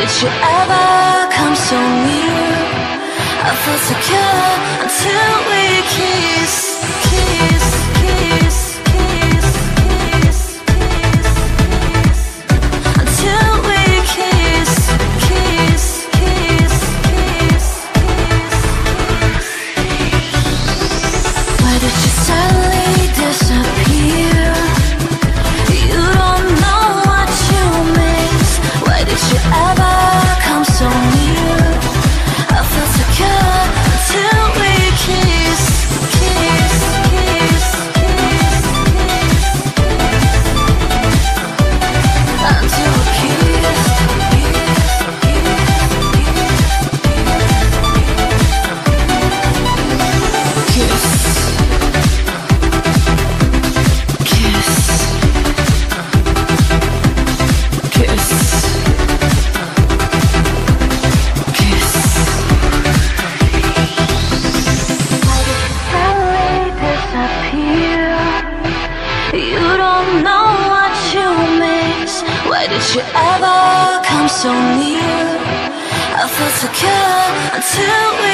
Did you ever come so near? I felt secure until we kissed did you tell you ever come so near? I felt secure until we